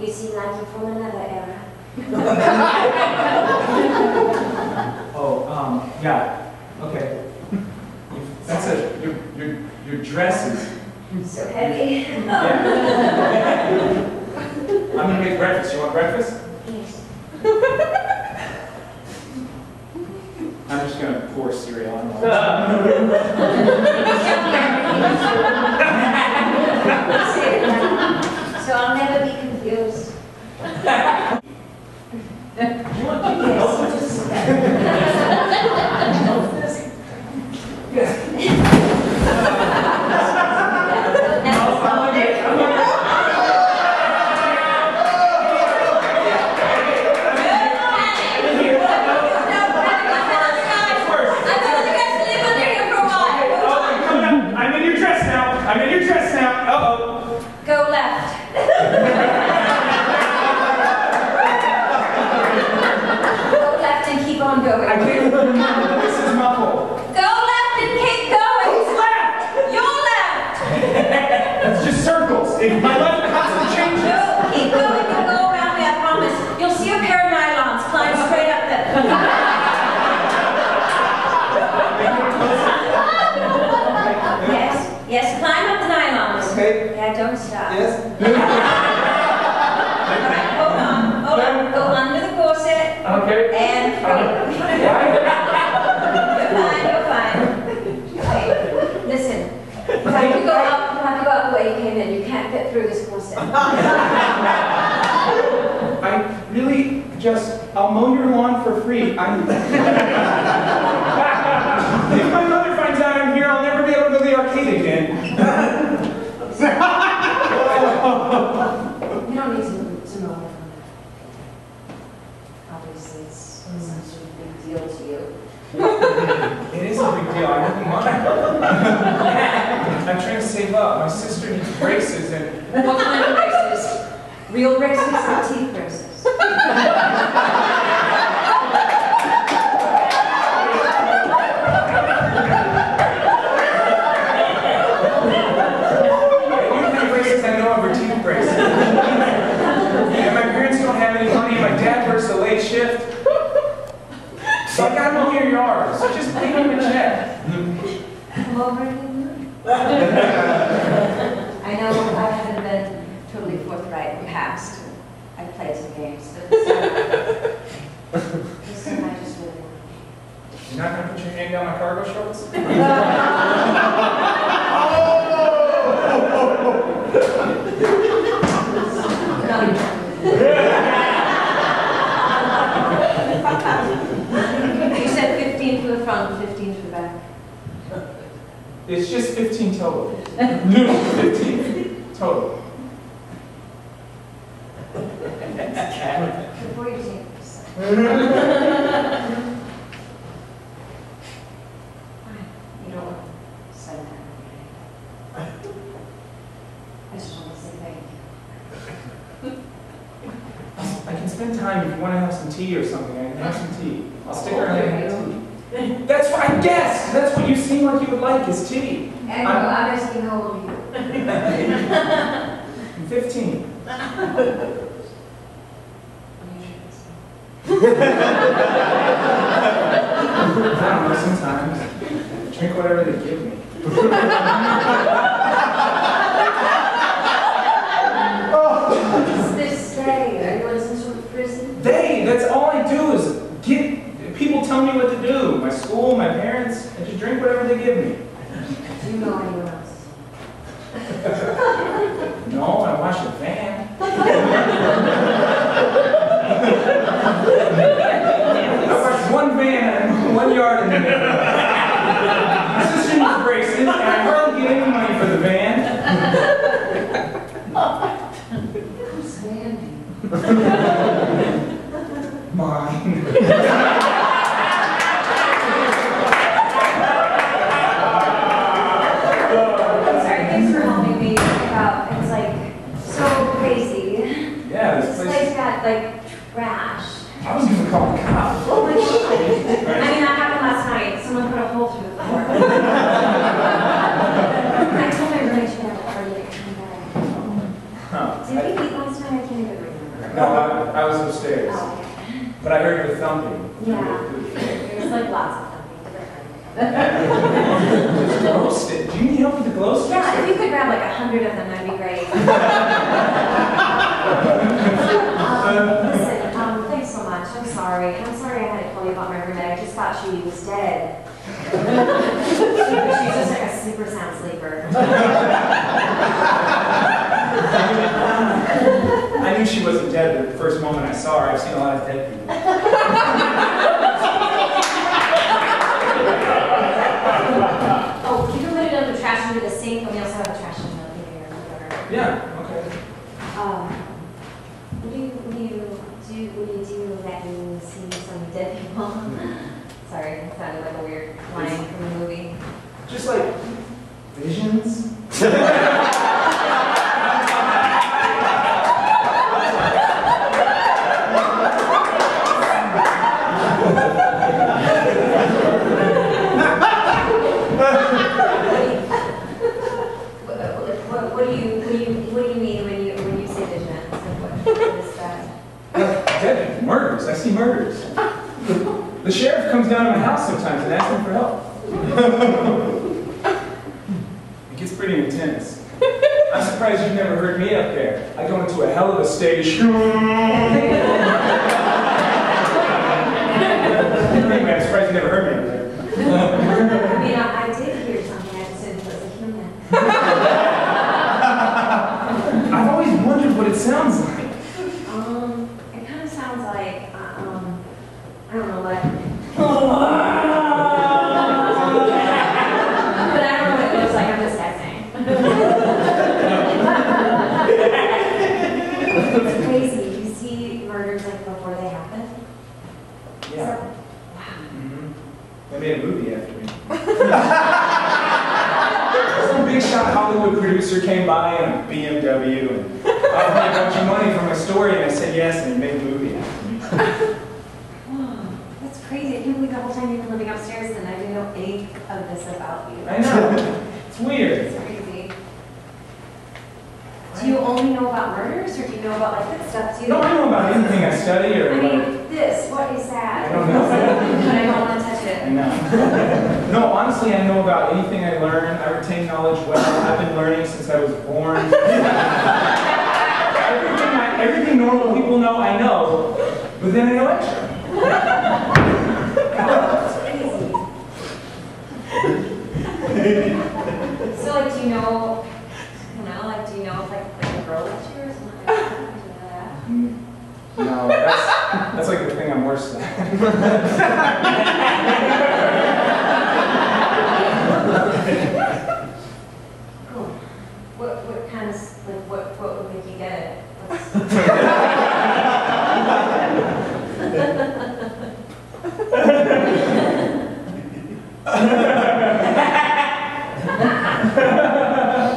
You seem like you're from another era. Oh, um, yeah, okay. That's a, your, your, your dress is, So heavy. yeah. I'm gonna make breakfast. You want breakfast? Yes. I'm just gonna pour cereal on 이만 찍어. If my left constantly changes. No, keep going. You'll go around me, I promise. You'll see a pair of nylons. Climb straight up there. Yes, yes, climb up the nylons. Okay. Yeah, don't stop. Yes. All right, hold on, hold on. Go under the corset Okay. and free. You're fine, you're fine. Okay, listen. You have to go up, you have to go up the way you came in. You through this corset. I really just, I'll mow your lawn for free. I'm. if my mother finds out I'm here, I'll never be able to go to the arcade again. You don't need to, to know. Obviously, it's some sort of big deal to you. It is a big deal. I wouldn't mind. I'm trying to save up. My sister needs braces and. What kind of braces? Real braces or teeth braces? The only kind of braces I know of are teeth braces. and my parents don't have any money. My dad works a late shift. So I gotta mow your yard. So just pay him a check. Come over and I know I haven't been totally forthright in the past. I've played some games, but this time, this time I just really want You're not gonna put your hand down my cargo shorts? You said 15 for the front, 15 for the back. It's just 15 total. No, 15 total. Before you take this. You don't want to send that. I just want to say thank you. I can spend time if you want to have some tea or something. I can have some tea. I'll stick around and have tea. Oh, That's what I guess. That's what you seem like you would like is tea. And I'm asking how old are you? 15. I don't know, sometimes. Drink whatever they give me. What's this say? Are you in some sort of prison? They, that's all I do is get, people tell me what to do. My school, my parents, I just drink whatever they give me. Anyone else? No, I wash the van. I wash one van one yard in the sister needs braces, and I hardly get any money for the van. Who's Sandy? Mine. I'm sorry, thanks for helping me pick out. It's like so crazy. Yeah, This this place place, got like trash. I was gonna call the cops. Oh my god. I mean, that happened last night. Someone put a hole through the floor. I told my roommate she had a party to come back. Huh. Did we eat last night? I can't even remember. No, I, I was upstairs, Oh, but I heard the thumping. Yeah. There's like lots of Glow stick. Do you need help with the glow sticks? Yeah, if you could grab like a hundred of them, that'd be great. Um, Listen, um, thanks so much. I'm sorry. I'm sorry I had to call you about my roommate. I just she was dead. She- She's just like a super sound sleeper. I knew she wasn't dead the first moment I saw her. I've seen a lot of dead people. Oh, you can put it in the trash under the sink, and we also have a trash in the living room, whatever. Yeah, okay. Um, what do you, what do you do, what do you do that you see some dead people? Sorry, it sounded like a weird line from a movie. Just like visions. What, what, what do you, what do you, what do you mean when you, when you say visions? Like, what, what is that? Like dead people. Murders. I see murders. The down to my house sometimes and asks me for help. It gets pretty intense. I'm surprised you've never heard me up there. I go into a hell of a stage. anyway, I'm surprised you never heard me up there. I mean, I, I did hear something, I just didn't know it was a human. I've always wondered what it sounds like. Um, it kind of sounds like, uh, um, I don't know what. But I don't know what it looks like, I'm just guessing. It's crazy, you see murders like before they happen? Yeah. Wow. Mhm. They made a movie after me. Some big shot Hollywood producer came by in a BMW and offered me a bunch of money for my story, and I said yes, and he made a movie after me. Wow, that's crazy. I can't believe the whole time you've been living upstairs and I didn't know any of this about you. I know. It's weird. It's crazy. Do you only know about murders or do you know about like good stuff too? No, I know about anything I study or I mean, this, what is that? I don't know. But I don't want to touch I it. know. No, honestly, I know about anything I learn. I retain knowledge well. I've been learning since I was born. everything, I, everything normal people know, I know. But then I know extra. So like, do you know, you know, like, do you know if like, like a girl left you or something like that? Do you know that? No, that's, that's like the thing I'm worst at. Cool. What, what kind of, like, what, what would make you get it? What's-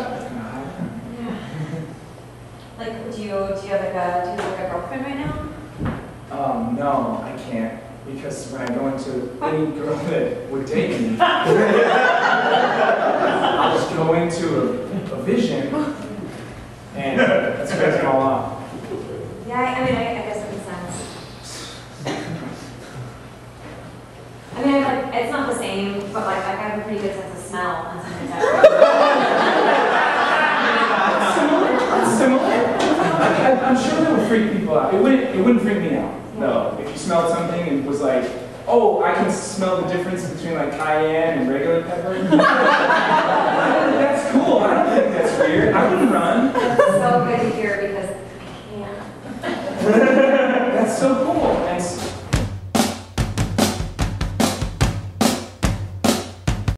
Yeah. Like, do you, do you have like a, do you have like a girlfriend right now? Um, no, I can't. Because when I go into any girl that would date me, I'll just go into a, a vision and that spreads it all off. Yeah, I, I mean, I, I guess that makes sense. I mean, like, it's not the same, but like, like I have a pretty good sense of smell and something like that. It's similar. I, I, I'm sure that would freak people out. It wouldn't, it wouldn't freak me out, though. If you smelled something and was like, oh, I can smell the difference between like cayenne and regular pepper.